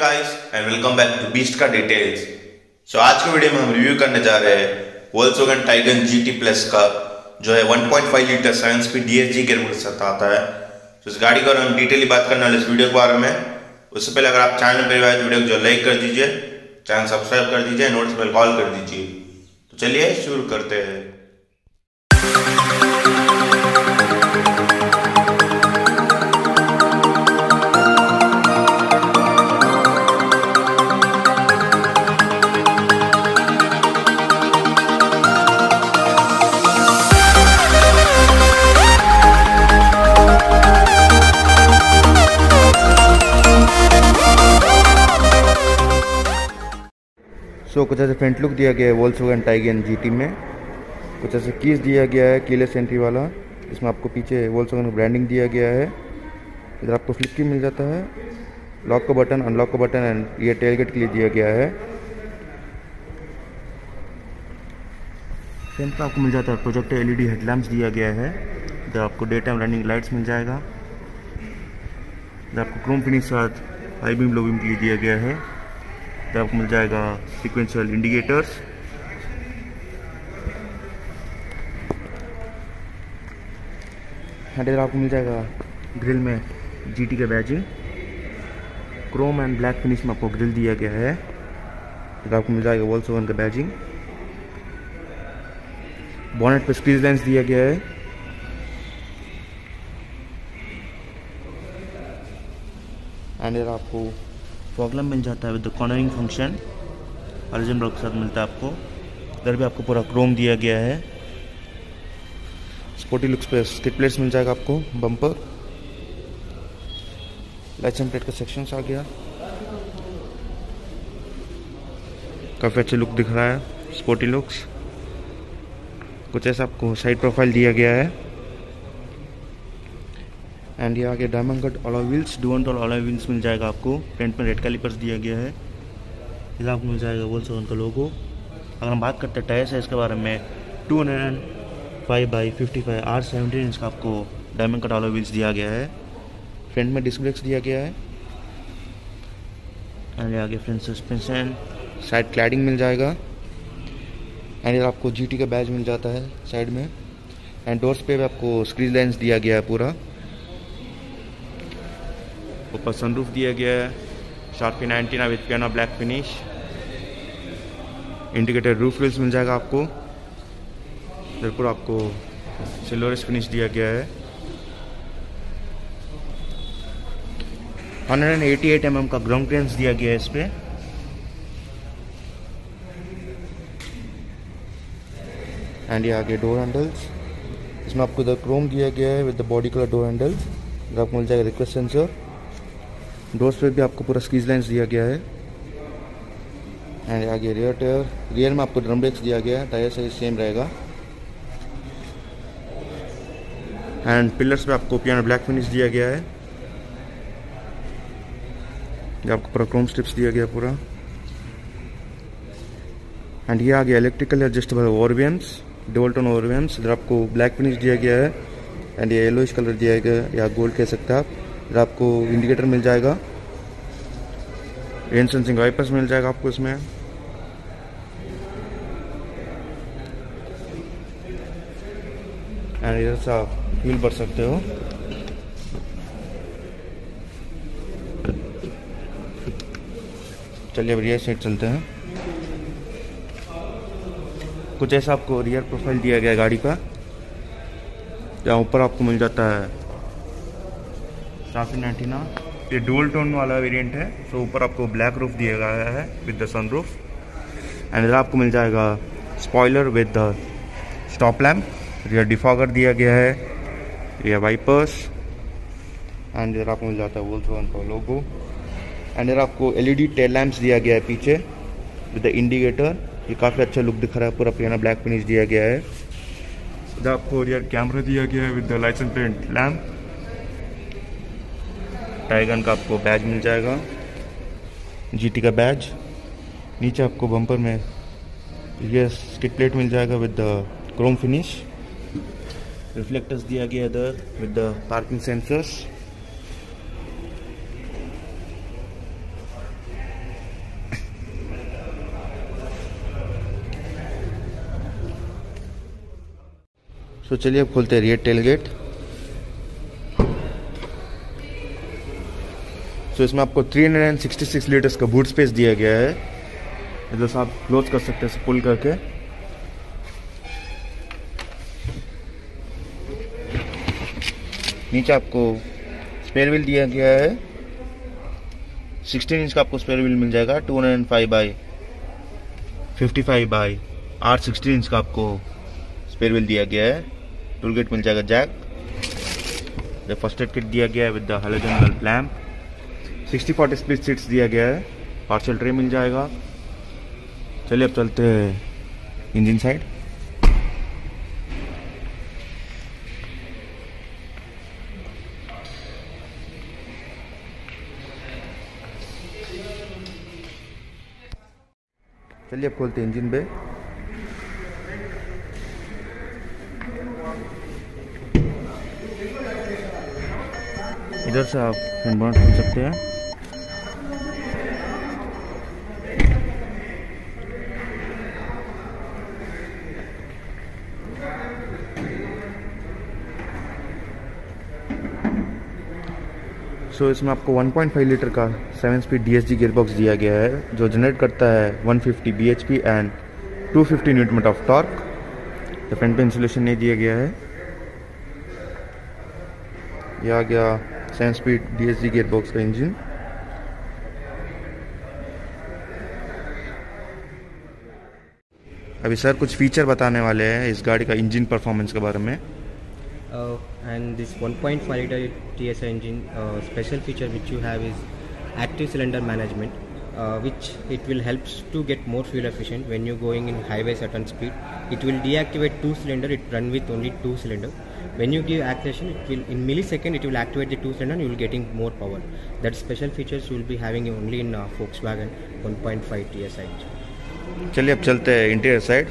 Guys and welcome back to beast का details so so, आज के वीडियो में हम रिव्यू करने जा रहे हैं वोल्सवैगन टाइगन जीटी प्लस का जो है 1.5 litre seven speed DSG gear के साथ आता है। तो इस गाड़ी का हम डिटेली बात करने वाले इस वीडियो के बारे में। उससे पहले अगर आप चैनल पर आए वीडियो को जो लाइक कर दीजिए चैनल सब्सक्राइब कर दीजिए नोटिस कॉल कर दीजिए। तो चलिए शुरू करते हैं। सो कुछ ऐसे फ्रंट लुक दिया गया है वोल्स वैगन टाइगन जी में। कुछ ऐसे कीज दिया गया है कीलेस एंट्री वाला। इसमें आपको पीछे वॉल्स वैगन ब्रांडिंग दिया गया है। इधर आपको फ्लिप की मिल जाता है। लॉक का बटन अनलॉक का बटन एंड ये टेल गेट के लिए दिया गया है। फ्रंट पर आपको मिल जाता है प्रोजेक्टर एलईडी हेडलैम्प्स दिया गया है। इधर आपको डे टाइम रनिंग लाइट्स मिल जाएगा। इधर आपको क्रोम फिनिश साथ हाई बीम लो बीम के लिए दिया गया है। तो आपको मिल जाएगा सिक्वेंशियल इंडिकेटर्स इधर आपको मिल जाएगा ग्रिल में जीटी का badging chrome and black finish में आपको ग्रिल दिया गया है. इधर आपको मिल जाएगा वॉल सेवन का बैजिंग बॉनेट पे स्क्रीज लेंस दिया गया है. एंड इधर आपको प्रॉब्लम मिल जाता है विद द कॉर्नरिंग फ़ंक्शन अर्जन ब्लॉक के साथ मिलता है आपको। इधर भी आपको पूरा क्रोम दिया गया है। स्पोर्टी लुक्स पे स्किट प्लेट्स मिल जाएगा आपको बम्पर लाइसेंस प्लेट का सेक्शन आ गया। काफ़ी अच्छा लुक दिख रहा है स्पोर्टी लुक्स कुछ ऐसा आपको साइड प्रोफ़ाइल दिया गया है। एंड ये आगे diamond cut alloy wheels dual tone alloy wheels मिल जाएगा आपको. फ्रंट में रेड कैलिपर्स दिया गया है. इधर आपको मिल जाएगा वोल सेवन का लोगो अगर हम बात करते हैं टायर साइज़ के बारे में two hundred and five by fifty five R seventeen inch का आपको डायमंड कट अलॉय व्हील्स दिया गया है. फ्रंट में डिस्क ब्रेक्स दिया गया है. एंड आगे फ्रंट सस्पेंशन साइड क्लैडिंग मिल जाएगा. एंड आपको जीटी का बैज मिल जाता है साइड में. एंड डोर्स पे भी आपको स्क्रीन लेंस दिया गया है पूरा. ऊपर सनरूफ दिया गया है। Sharpy nineteen with piano black finish indicator roof wheels मिल जाएगा आपको। बिल्कुल आपको सिल्वरिश फिनिश दिया गया है। 188 mm का ग्राउंड क्लियरेंस दिया गया है इस पर एंड ये आगे डोर हैंडल्स इसमें आपको इधर क्रोम दिया गया है with the body colour door handles आपको मिल जाएगा रिक्वेस्ट सेंसर डोर्स पे भी आपको पूरा स्कीज लाइन्स दिया गया है। एंड आगे रियर टायर रियर में आपको ड्रम ब्रेक्स दिया गया है टायर साइज़ सेम रहेगा। एंड पिलर्स पे आपको पियानो ब्लैक फिनिश दिया गया है। ये आपको पूरा क्रोम स्ट्रिप्स दिया गया पूरा। एंड ये आगे electrical adjustable ORVMs double tone इधर आपको ब्लैक फिनिश दिया गया है। एंड ये येलोइश कलर दिया गया या गोल्ड कह सकते हैं आप। आपको इंडिकेटर मिल जाएगा। रेन सेंसिंग वाइपर्स मिल जाएगा आपको इसमें। एंड इधर से आप फ्यूल भर सकते हो। चलिए अब रियर साइड चलते हैं। कुछ ऐसा आपको रियर प्रोफ़ाइल दिया गया है गाड़ी का, जहाँ ऊपर आपको मिल जाता है। साफी नाइनटीना ये डुअल टोन वाला वेरिएंट है तो ऊपर आपको ब्लैक रूफ दिया गया है with the sun roof and इधर आपको मिल जाएगा spoiler with the stop lamp rear defogger दिया गया है रियर वाइपर्स एंड इधर आपको मिल जाता है वोल्स का लोगो एंड इधर आपको एलईडी टेल लैम्प्स दिया गया है पीछे विद द इंडिकेटर ये काफ़ी अच्छा लुक दिख रहा है, पूरा पियाना ब्लैक फिनिश दिया गया है। इधर आपको रियर कैमरा दिया गया है with the licence plate lamp Taigun का आपको बैज मिल जाएगा। जीटी का बैज नीचे आपको बम्पर में ये स्किट प्लेट मिल जाएगा with the chrome finish reflectors दिया गया इधर विद द पार्किंग सेंसर्स तो चलिए अब खोलते हैं रियर टेल गेट सो इसमें आपको 366 लीटर्स का बूट स्पेस दिया गया है। इधर से आप क्लोज कर सकते हैं पुल करके। नीचे आपको स्पेयर व्हील दिया गया है। 16 इंच का आपको स्पेयर व्हील मिल जाएगा 205 by 55 by R sixteen inch का आपको स्पेयर व्हील दिया गया है। टूल गेट मिल जाएगा जैक फ़र्स्ट एड किट दिया गया है with the halogen lamp 60 40 split seats दिया गया है। पार्सल ट्रे मिल जाएगा। चलिए अब चलते हैं इंजन साइड चलिए अब खोलते हैं इंजन पे इधर से आप फ़ैन खोल सकते हैं। सो so, इसमें आपको 1.5 लीटर का 7 speed D S G gearbox दिया गया है जो जनरेट करता है 150 fifty B H P and 250 fifty newton metre of torque तो फ्रंट पे इंसुलेशन नहीं दिया गया है। यह आ गया seven speed D S G gearbox का इंजन अभी सर कुछ फीचर बताने वाले हैं इस गाड़ी का इंजन परफॉर्मेंस के बारे में। and this 1.5 liter TSI engine uh, special feature which you have is active cylinder management uh, which it will helps to get more fuel efficient when you're going in highway certain speed it will deactivate two cylinder it run with only two cylinder when you give acceleration it will in millisecond it will activate the two cylinder and you will getting more power that special features you will be having only in uh, Volkswagen 1.5 TSI engine चलिए अब चलते हैं interior side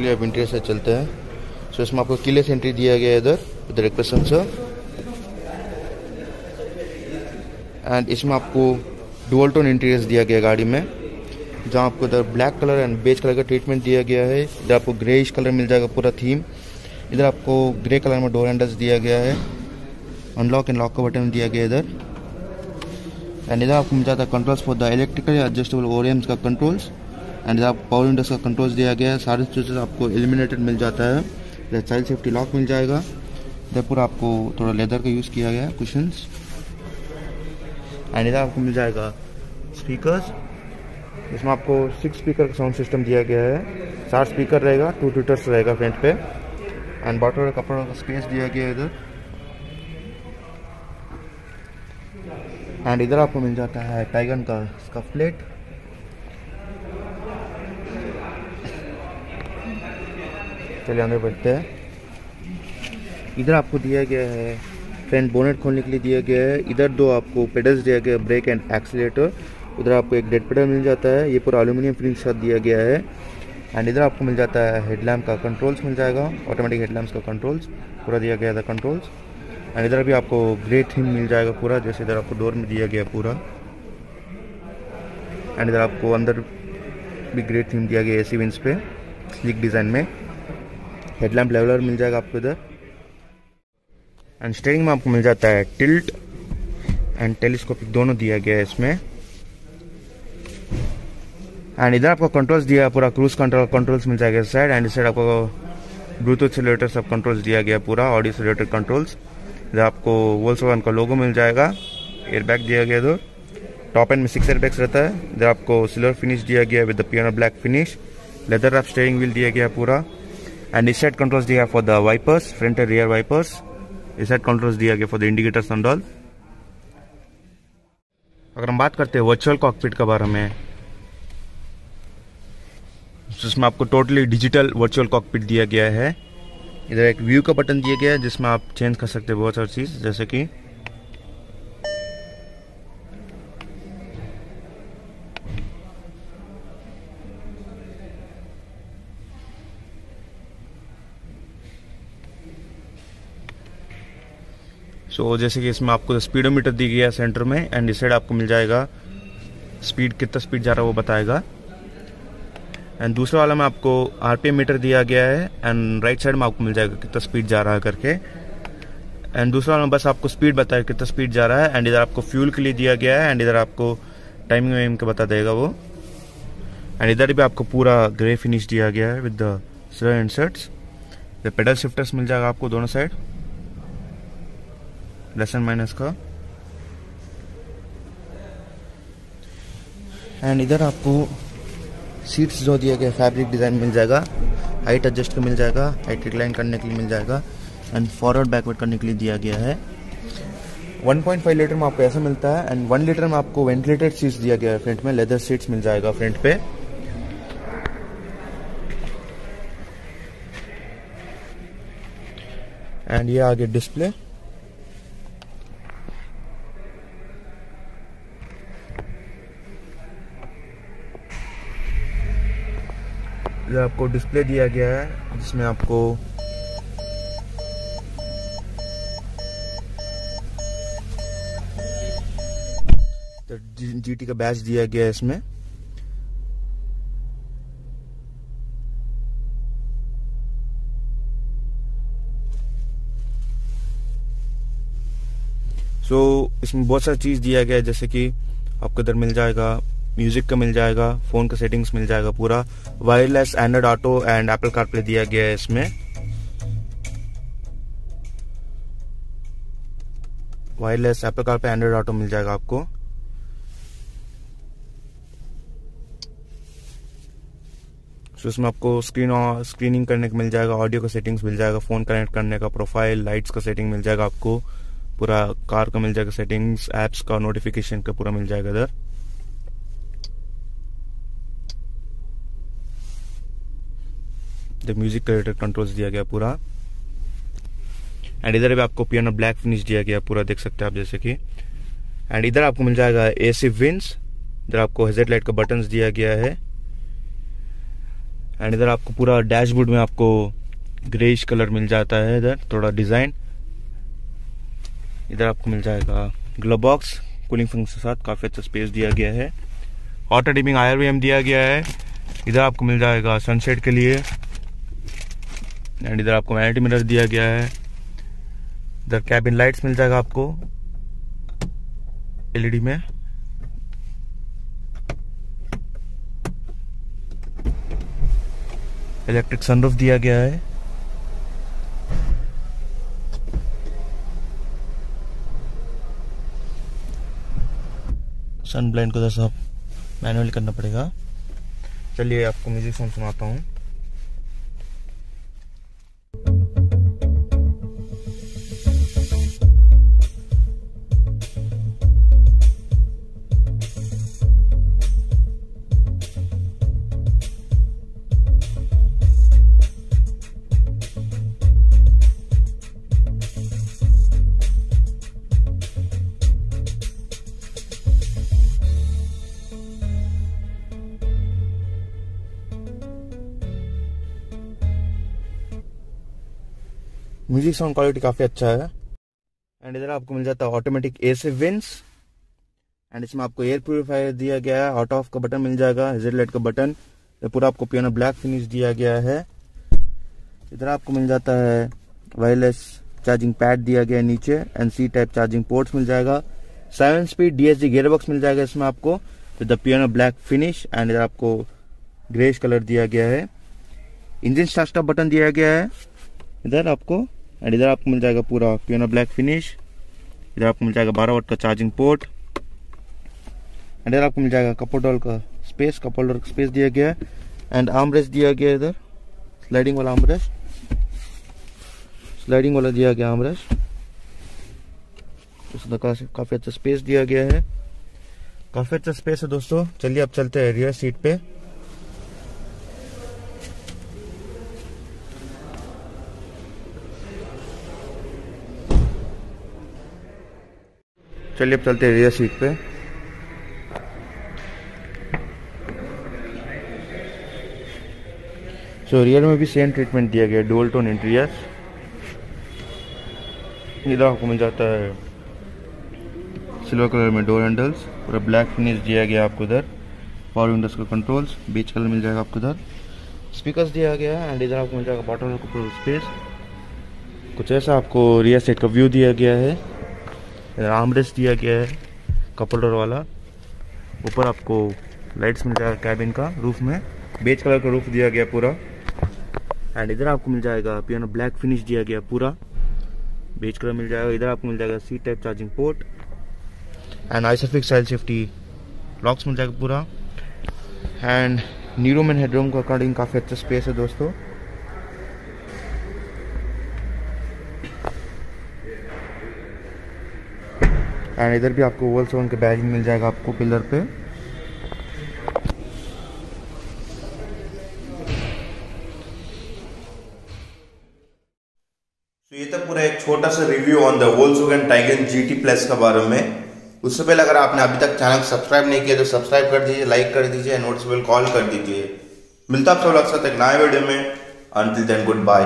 चलिए अब interior से चलते हैं। सो इसमें आपको किले से एंट्री दिया गया है इधर इधर एक पर्सन सर एंड इसमें आपको डुअल टोन इंटीरियर्स दिया गया गाड़ी में, जहाँ आपको इधर black colour and beige colour का ट्रीटमेंट दिया गया है। इधर आपको ग्रेइश कलर मिल जाएगा पूरा थीम इधर आपको ग्रे कलर में डोर हैंडल्स दिया गया है। अनलॉक एंड लॉक का बटन दिया गया इधर। एंड इधर आपको मिल जाता है controls for the electrical adjustable ORVMs का कंट्रोल्स एंड आप पावर विंडोज़ का कंट्रोल्स दिया गया है, सारे स्विचेस आपको एलिमिनेटेड मिल जाता है। चाइल्ड सेफ्टी लॉक मिल जाएगा। इधर पूरा आपको थोड़ा लेदर का यूज़ किया गया है कुशन एंड इधर आपको मिल जाएगा स्पीकर्स इसमें आपको सिक्स स्पीकर का साउंड सिस्टम दिया गया है। चार स्पीकर रहेगा टू ट्विटर्स रहेगा फ्रंट पे। एंड बॉटल कपड़ों का स्पेस दिया गया है इधर। एंड इधर आपको मिल जाता है टाइगन का स्कफ प्लेट चलिए अंदर बढ़ते हैं। इधर आपको दिया गया है, फ्रंट बोनेट खोलने के लिए दिया गया है। इधर दो आपको पेडल्स दिया गया है ब्रेक एंड एक्सीटर उधर आपको एक डेड पेडल मिल जाता है, ये पूरा एल्यूमिनियम फिनिश के साथ दिया गया है। एंड इधर आपको मिल जाता है हेडलैम्प का कंट्रोल्स मिल जाएगा ऑटोमेटिक हेडलैम्प्स का कंट्रोल्स पूरा दिया गया था कंट्रोल्स एंड इधर भी आपको ग्रे थीम मिल जाएगा पूरा, जैसे इधर आपको डोर में दिया गया पूरा। एंड इधर आपको अंदर भी ग्रे थीम दिया गया ए सी विंस पे स्लिक डिज़ाइन में। हेडलैम्प लेवलर मिल जाएगा आपको इधर। एंड स्टेरिंग में आपको मिल जाता है टिल्ट एंड टेलीस्कोपिक दोनों दिया गया है इसमें। एंड इधर आपको कंट्रोल्स दिया है पूरा क्रूज कंट्रोल कंट्रोल्स मिल जाएगा इस साइड एंड इस साइड आपको ब्लूटूथ से रिलेटेड सब कंट्रोल्स दिया गया पूरा ऑडियो से रिलेटेड कंट्रोल्स इधर आपको वोल्स का लोगो मिल जाएगा एयर बैग दिया गया इधर। टॉप एंड में सिक्स एयर बैग्स रहता है। इधर आपको सिल्वर फिनिश दिया गया with the piano black finish leather आप स्टेयरिंग व्हील दिया गया पूरा। This side controls दिया for the wipers, front and rear wipers? इस साइड कंट्रोल्स दिया गया for the indicators and all अगर हम बात करते हैं वर्चुअल कॉकपिट के बारे में, जिसमें आपको टोटली डिजिटल वर्चुअल कॉकपिट दिया गया है, इधर एक व्यू का बटन दिया गया है, जिसमें आप चेंज कर सकते हैं बहुत सारी चीज़, जैसे कि सो so, जैसे कि इसमें आपको स्पीडोमीटर दी गया है सेंटर में एंड इस साइड आपको मिल जाएगा स्पीड कितना स्पीड जा रहा है वो बताएगा। एंड दूसरा वाला में आपको आरपीएम मीटर दिया गया है एंड राइट साइड में आपको मिल जाएगा कितना स्पीड जा रहा है करके। एंड दूसरा वाला बस आपको स्पीड बताएगा कितना स्पीड जा रहा है एंड इधर आपको फ्यूल के लिए दिया गया है एंड इधर आपको टाइमिंग वाइमिंग का बता देगा वो। एंड इधर भी आपको पूरा ग्रे फिनिश दिया गया है विद द सिल्वर इंसर्ट्स ये पेडल शिफ्टर्स मिल जाएगा आपको दोनों साइड प्लस एंड माइनस का। एंड इधर आपको सीट्स जो दिया गया फैब्रिक डिज़ाइन मिल जाएगा हाइट एडजस्ट का मिल जाएगा हाइट रिक्लाइन करने के लिए मिल जाएगा एंड फॉरवर्ड बैकवर्ड करने के लिए दिया गया है। 1.5 लीटर में आपको ऐसा मिलता है एंड 1 लीटर में आपको वेंटिलेटेड सीट्स दिया गया है फ्रंट में लेदर सीट्स मिल जाएगा फ्रंट पे। एंड ये आगे डिस्प्ले ये आपको डिस्प्ले दिया गया है जिसमें आपको जी टी का बैच दिया गया है इसमें। सो so, इसमें बहुत सारी चीज़ दिया गया है जैसे कि आपको इधर मिल जाएगा म्यूज़िक का मिल जाएगा फ़ोन का सेटिंग्स मिल जाएगा पूरा। Wireless Android auto and Apple car play दिया गया है इसमें। Wireless Apple car play Android auto मिल जाएगा आपको। सो इसमें आपको स्क्रीन स्क्रीनिंग करने का मिल जाएगा ऑडियो का सेटिंग्स मिल जाएगा फ़ोन कनेक्ट करने का प्रोफ़ाइल लाइट्स का सेटिंग मिल जाएगा आपको। पूरा कार का मिल जाएगा सेटिंग्स एप्स का नोटिफिकेशन का पूरा मिल जाएगा इधर। द म्यूज़िक क्रिएटर कंट्रोल्स दिया गया पूरा। एंड इधर भी आपको पियानो ब्लैक फिनिश दिया गया पूरा, देख सकते हैं आप जैसे कि। एंड इधर आपको मिल जाएगा ए सी विंस इधर आपको हेजेट लाइट का बटन्स दिया गया है। एंड इधर आपको पूरा डैशबोर्ड में आपको ग्रेइश कलर मिल जाता है इधर, थोड़ा डिज़ाइन इधर आपको मिल जाएगा ग्लो बॉक्स कूलिंग फ़ंक्शन के साथ काफ़ी अच्छा स्पेस दिया गया है। ऑटो डिमिंग आयर दिया गया है। इधर आपको मिल जाएगा सनसेट के लिए। एंड इधर आपको वैनिटी मिरर दिया गया है। इधर कैबिन लाइट्स मिल जाएगा आपको। एलईडी में। इलेक्ट्रिक सनरूफ दिया गया है। सन ब्लाइंड को जैसा मैनुअली करना पड़ेगा। चलिए आपको म्यूज़िक सॉन्ग सुनाता हूँ। म्यूज़िक साउंड क्वालिटी काफ़ी अच्छा है। एंड इधर आपको मिल जाता है ऑटोमेटिक ए से विंस एंड इसमें आपको एयर प्योरीफायर दिया गया है। ऑट ऑफ़ का बटन मिल जाएगा। हेजरलेट का बटन पूरा आपको पियानो ब्लैक फिनिश दिया गया है। इधर आपको मिल जाता है वायरलेस चार्जिंग पैड दिया गया है नीचे। And C type charging ports मिल जाएगा। Seven speed DSG gear box मिल जाएगा इसमें आपको। The piano black finish and इधर आपको ग्रेस कलर दिया गया है। इंजन स्टार्ट बटन दिया गया है। इधर आपको एंड इधर आपको मिल जाएगा पूरा पियोनो ब्लैक फिनिश इधर आपको मिल जाएगा बारह वाट का चार्जिंग पोर्ट एंड इधर आपको मिल जाएगा कपड़ डॉल का स्पेस कपड़ डॉल का स्पेस दिया गया है. एंड आर्मरेस दिया गया इधर. स्लाइडिंग वाला आर्मरेस स्लाइडिंग वाला दिया गया आर्मरेस इसमें काफ़ी अच्छा स्पेस दिया गया है. काफ़ी अच्छा स्पेस है दोस्तों. चलिए अब चलते हैं रियर सीट पे. चलिए अब चलते हैं रियर सीट पे। सो so, रियर में भी सेम ट्रीटमेंट दिया गया डुअल टोन इंटीरियर इधर आपको मिल जाता है सिल्वर कलर में डोर हैंडल्स पूरा ब्लैक फिनिश दिया गया आपको इधर। पावर विंडोज़ का कंट्रोल्स बीच कलर मिल जाएगा आपको इधर। स्पीकर्स दिया गया है एंड इधर आपको मिल जाएगा बॉटम स्पेस कुछ ऐसा आपको रियर सेट का व्यू दिया गया है। इधर आर्मरेस्ट दिया गया है, कपल वाला। ऊपर आपको लाइट्स मिल जाएगा कैबिन का, रूफ में। बेज कलर का रूफ दिया गया पूरा। एंड इधर आपको मिल जाएगा पियानो ब्लैक फिनिश दिया गया पूरा। बेज कलर मिल जाएगा, इधर आपको मिल जाएगा C type charging port and ISOFIX soil safety locks मिल जाएगा पूरा। एंड नीरोम एंड हेडरूम का अकॉर्डिंग काफ़ी अच्छा स्पेस है दोस्तों। एंड इधर भी आपको वोल सेवन के बैजिंग मिल जाएगा आपको पिलर पे। तो ये था पूरा एक छोटा सा review on the Volkswagen Taigun GT plus के बारे में। उससे पहले अगर आपने अभी तक चैनल सब्सक्राइब नहीं किया तो सब्सक्राइब कर दीजिए लाइक कर दीजिए नोटिस बेल कॉल कर दीजिए। मिलता आप सब लोग साथ एक नए वीडियो में। Until then good bye